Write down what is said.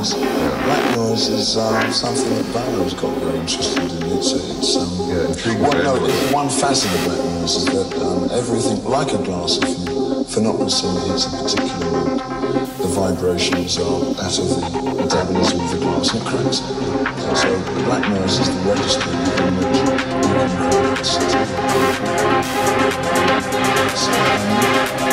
noise. Black noise is um, something that Barlow's got very interested in. It's, it's um, Yeah, intriguing no, one facet of black noise is that um, everything, like a glass, of you phenomenon hits a particular note, the vibrations are that of the metabolism of the glass and cracks it. So black noise is the register in which you can create.